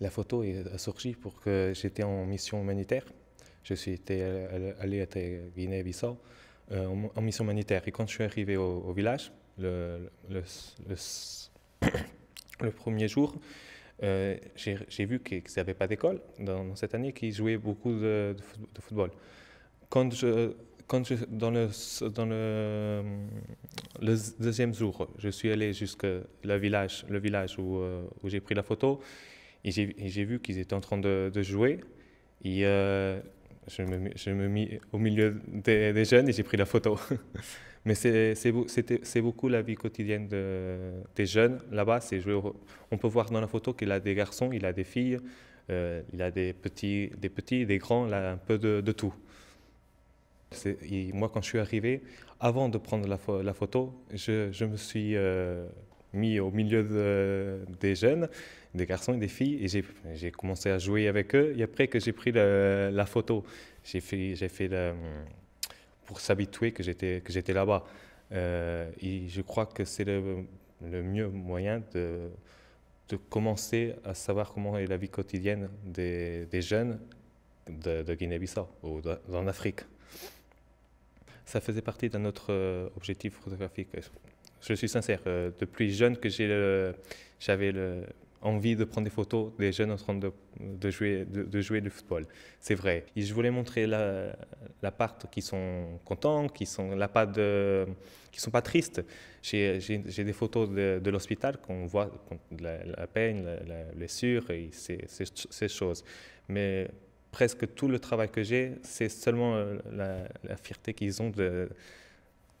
la photo est sortie pour que j'étais en mission humanitaire. Je suis allé à Guinée-Bissau en, mission humanitaire. Et quand je suis arrivé au, village, le, premier jour, j'ai vu qu'ils n'avaient pas d'école dans, cette année, qu'ils jouaient beaucoup de, de football. Quand je, quand dans le, le, deuxième jour, je suis allé jusqu'à le village, le village où, euh, où j'ai pris la photo et j'ai vu qu'ils étaient en train de, jouer. Et euh, je, me, je me mis au milieu des, jeunes et j'ai pris la photo. Mais c'est beaucoup la vie quotidienne de, des jeunes là-bas. On peut voir dans la photo qu'il a des garçons, il a des filles, euh, il a des petits, des petits, des grands, un peu de tout moi, quand je suis arrivé, avant de prendre la, photo, je, je, me suis euh, mis au milieu des jeunes, des garçons et des filles, et j'ai commencé à jouer avec eux. Et après que j'ai pris la, photo, j'ai fait, fait pour s'habituer que j'étais là-bas. Euh, et je crois que c'est le, le, mieux moyen de, de, commencer à savoir comment est la vie quotidienne des, des jeunes de, de Guinée-Bissau ou en Afrique ça faisait partie de notre euh, objectif photographique. Je suis sincère, euh, depuis jeune que j'avais envie de prendre des photos des jeunes en train de, jouer, de, du football. C'est vrai. Je voulais montrer la, la part qui sont contents, qui sont la part de, qui sont pas tristes. J'ai des photos de, l'hôpital qu'on voit la, peine, la, blessure et ces, ces, ces choses. Mais presque tout le travail que j'ai, c'est seulement euh, la, fierté qu'ils ont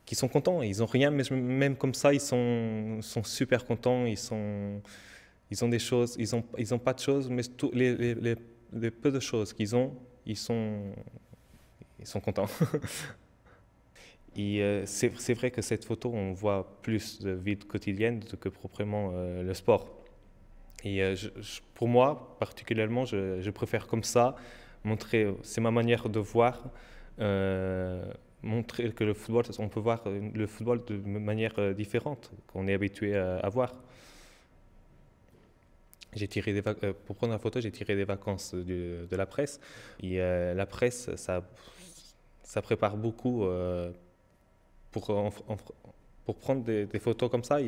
qu'ils sont contents. Ils ont rien, mais même comme ça, ils sont, super contents. Ils, ont des choses, ils n'ont ils ont pas de choses, mais les, peu de choses qu'ils ont, ils sont, contents. Et euh, c'est vrai que cette photo, on voit plus de vie quotidienne que proprement euh, le sport. Et pour moi, particulièrement, je, préfère comme ça montrer, c'est ma manière de voir, euh, montrer que le football, on peut voir le football de manière euh, différente qu'on est habitué à, voir. J'ai tiré euh, pour prendre la photo, j'ai tiré des vacances de, la presse. Et la presse, ça, ça prépare beaucoup pour, pour prendre des, photos comme ça.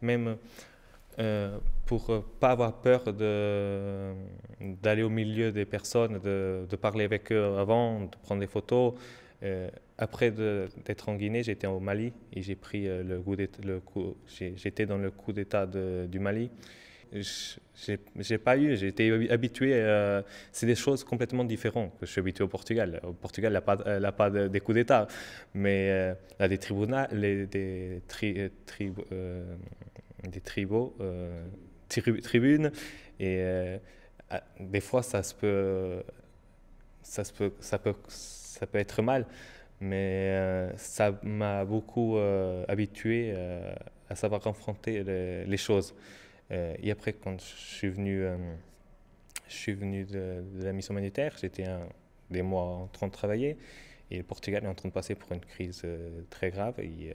Même euh, pour ne pas avoir peur d'aller au milieu des personnes, de, de, parler avec eux avant, de prendre des photos. Euh, après d'être en Guinée, j'étais au Mali et j'ai pris euh, le coup j'étais dans le coup d'état du Mali. J'ai pas eu, j'ai été habitué, c'est des choses complètement différentes que je suis habitué au Portugal. Au Portugal, il n'y a pas, pas de, des coups d'état, mais il y a des tribunaux, des euh, tribunes. Et euh, des fois, ça, peut, ça, peut, ça, peut, ça peut être mal. Mais euh, ça m'a beaucoup habitué à savoir confronter les, choses. et après, quand je suis venu, je suis venu de, la mission humanitaire, j'étais des mois en train de travailler. Et le Portugal est en train de passer pour une crise très grave. Et,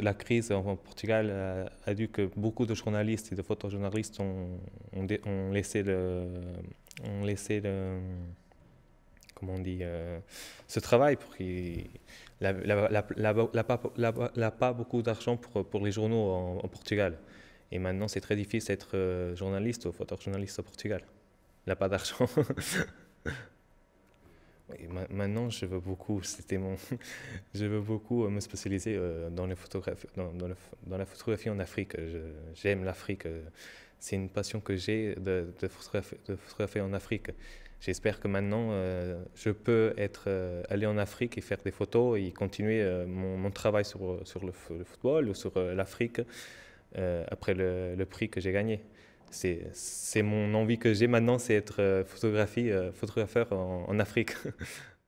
la crise en Portugal a, dû que beaucoup de journalistes et de photojournalistes ont, ont, laissé le, ont laissé le, comment on dit, euh, ce travail pour qu'il n'a pas beaucoup d'argent pour, pour les journaux en, Portugal. Et maintenant, c'est très difficile d'être euh, journaliste ou photojournaliste au Portugal. Il n'a pas d'argent. maintenant, je veux beaucoup, c'était mon, je veux beaucoup euh, me spécialiser euh, dans, la photographie en Afrique. J'aime l'Afrique. C'est une passion que j'ai de, photographier, en Afrique. J'espère que maintenant, euh, je peux être, aller en Afrique et faire des photos et continuer mon, travail sur, le, football ou sur l'Afrique après le prix que j'ai gagné c'est mon envie que j'ai maintenant, c'est être photographie, photographeur en, en Afrique.